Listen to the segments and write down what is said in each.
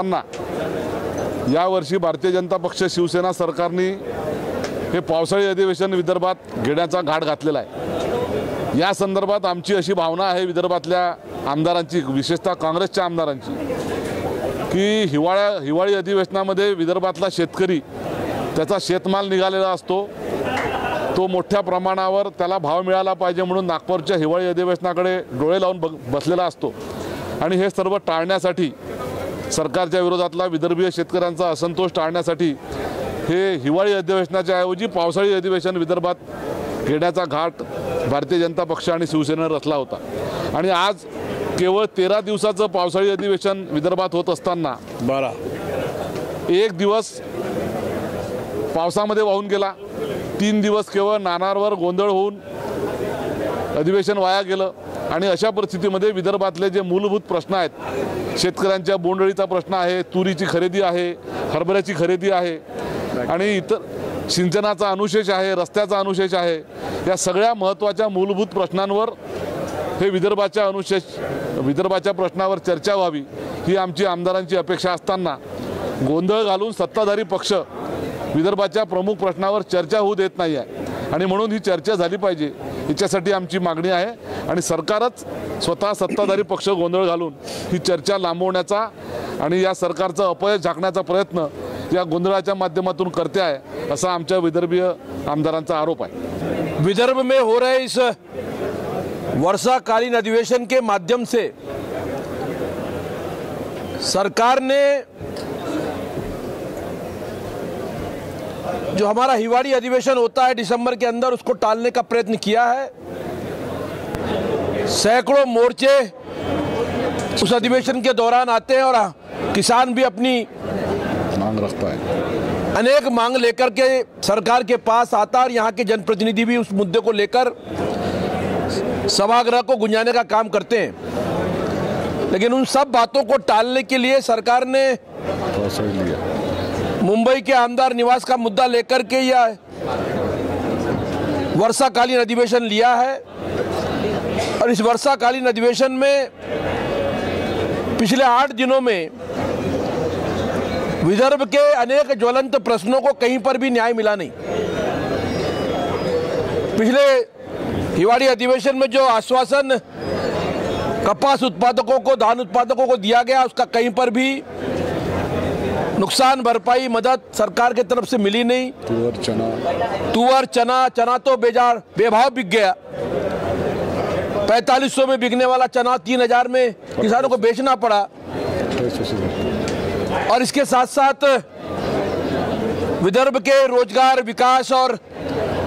असताना यावर्षी भारतीय जनता पक्ष शिवसेना सरकारने हे पावसाळी अधिवेशन विदर्भात घेण्याचा घाट घातलेला आहे. या संदर्भात आमची अशी भावना आहे विदर्भातल्या आमदारांची विशेषतः काँग्रेसच्या आमदारांची की हिवाळ्या हिवाळी अधिवेशनामध्ये विदर्भातला शेतकरी त्याचा शेतमाल निघालेला असतो तो मोठ्या प्रमाणावर त्याला भाव मिळाला पाहिजे म्हणून नागपूरच्या हिवाळी अधिवेशनाकडे डोळे लावून बघ बसलेला असतो. आणि हे सर्व टाळण्यासाठी सरकारच्या विरोधातला विदर्भीय शेतकऱ्यांचा असंतोष टाळण्यासाठी हे हिवाळी अधिवेशनाच्या ऐवजी पावसाळी अधिवेशन विदर्भात घेण्याचा घाट भारतीय जनता पक्ष आणि शिवसेनेनं रचला होता. आणि आज केवळ तेरा दिवसाचं पावसाळी अधिवेशन विदर्भात होत असताना बारा. एक दिवस पावसामध्ये वाहून गेला तीन दिवस केवळ नानारवर गोंधळ होऊन अधिवेशन वाया गेलं आणि अशा परिस्थितीमध्ये विदर्भातले जे मूलभूत प्रश्न आहेत शेतकऱ्यांच्या बोंडळीचा प्रश्न आहे तुरीची खरेदी आहे हरभऱ्याची खरेदी आहे आणि इतर सिंचनाचा अनुशेष आहे रस्त्याचा अनुशेष आहे या सगळ्या महत्त्वाच्या मूलभूत प्रश्नांवर हे विदर्भाच्या अनुशेष विदर्भाच्या प्रश्नावर चर्चा व्हावी ही आमची आमदारांची अपेक्षा असताना गोंधळ घालून सत्ताधारी पक्ष विदर्भाच्या प्रमुख प्रश्नावर चर्चा होऊ देत नाही आहे आणि म्हणून ही चर्चा झाली पाहिजे. याच्यासाठी आमची मागणी आहे. आणि सरकारच स्वतः सत्ताधारी पक्ष गोंधळ घालून ही चर्चा लांबवण्याचा आणि या सरकारचं अपयश झाकण्याचा प्रयत्न या गोंधळाच्या माध्यमातून करते आहे असा आमच्या विदर्भीय आमदारांचा आरोप आहे. विदर्भ में हो रहे इस वर्षाकालीन अधिवेशन के माध्यम से सरकार ने जो हमारा हिवाड़ी अधिवेशन होता है दिसंबर के अंदर उसको टालने का प्रयत्न किया है। सैकड़ों मोर्चे उस अधिवेशन के दौरान आते हैं और किसान भी अपनी मांग रखता है। अनेक मांग लेकर के सरकार के पास आता है और यहाँ के जनप्रतिनिधि भी उस मुद्दे को लेकर सभागृह को गुंजाने का काम करते हैं। लेकिन उन सब बातों को टालने के लिए सरकार ने मुंबई के आमदार निवास का मुद्दा लेकर के यह वर्षाकालीन अधिवेशन लिया है। और इस वर्षाकालीन अधिवेशन में पिछले आठ दिनों में विदर्भ के अनेक ज्वलंत प्रश्नों को कहीं पर भी न्याय मिला नहीं। पिछले हिवाड़ी अधिवेशन में जो आश्वासन कपास उत्पादकों को, धान उत्पादकों को दिया गया, उसका कहीं पर भी नुकसान भरपाई मदद सरकार की तरफ़ से मिली नहीं। तुअर चना। तुअर चना चना तो बेजार बेभाव बिक गया। पैंतालीस सौ में बिकने वाला चना तीन हज़ार में किसानों को बेचना पड़ा। और इसके साथ साथ विदर्भ के रोज़गार विकास और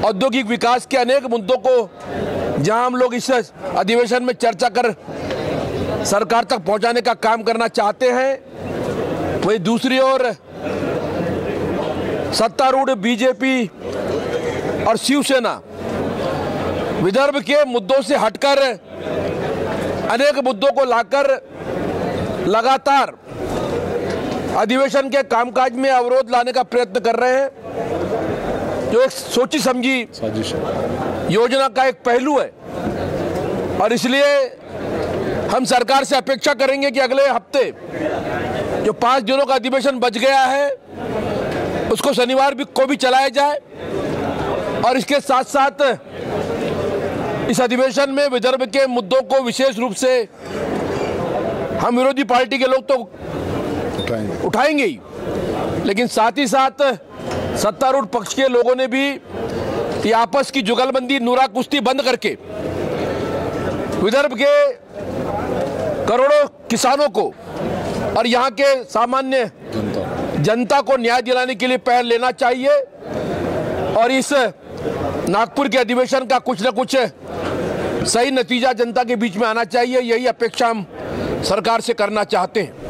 औद्योगिक विकास के अनेक मुद्दों को जहाँ हम लोग इस अधिवेशन में चर्चा कर सरकार तक पहुँचाने का काम करना चाहते हैं। वही दूसरी ओर सत्तारूढ़ बीजेपी और शिवसेना विदर्भ के मुद्दों से हटकर, अनेक मुद्दों को लाकर लगातार अधिवेशन के कामकाज में अवरोध लाने का प्रयत्न कर रहे हैं। जो एक सोची समझी योजना का एक पहलू है और इसलिए हम सरकार से अपेक्षा करेंगे कि अगले हफ़्ते जो पाँच दिनों का अधिवेशन बच गया है उसको शनिवार भी को भी चलाया जाए। और इसके साथ साथ इस अधिवेशन में विदर्भ के मुद्दों को विशेष रूप से हम विरोधी पार्टी के लोग तो उठाएँगे। उठाएँगे ही। लेकिन साथ ही साथ सत्तारूढ़ पक्ष के लोगों ने भी ये आपस की जुगलबंदी नूरा कुश्ती बंद करके विदर्भ के करोड़ों किसानों को और यहाँ के सामान्य जनता को। न्याय दिलाने के लिए पहल लेना चाहिए। और इस नागपुर के अधिवेशन का कुछ न कुछ सही नतीजा जनता के बीच में आना चाहिए। यही अपेक्षा हम सरकार से करना चाहते हैं।